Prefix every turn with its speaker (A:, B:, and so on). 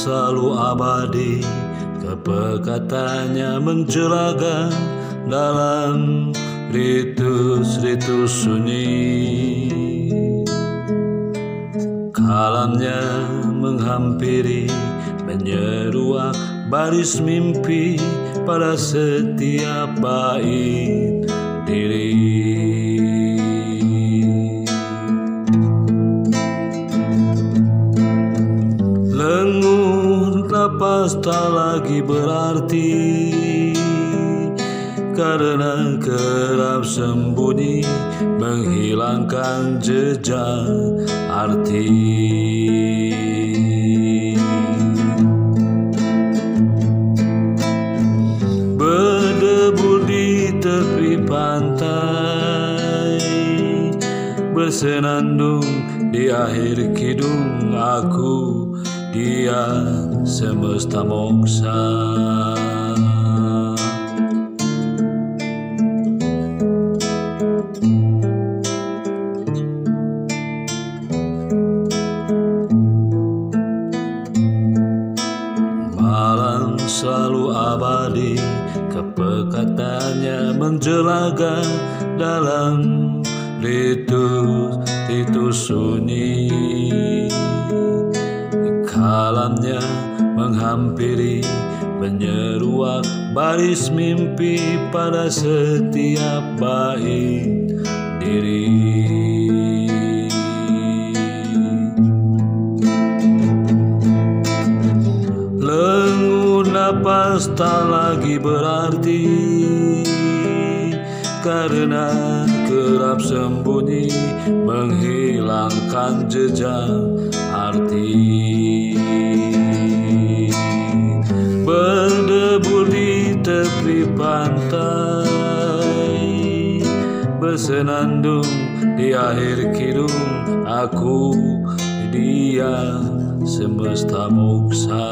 A: selalu abadi. Kepekatannya mencelaga dalam ritus-ritus sunyi. Kalamnya menghampiri menyeruak baris mimpi pada setiap bait diri Napas tak lagi berarti. Karena kerap sembunyi Menghilangkan jejak arti. Pantai Bersenandung di akhir kidung aku Dia semesta moksa. Malam selalu abadi Kepekatannya menjelaga dalam ritus-ritus sunyi Kalamnya menghampiri Menyeruak baris mimpi pada setiap bait diri. Lengur napas tak lagi berarti Karena kerap sembunyi Menghilangkan jejak arti tepi pantai. Bersenandung di akhir kidung Aku dia semesta moksa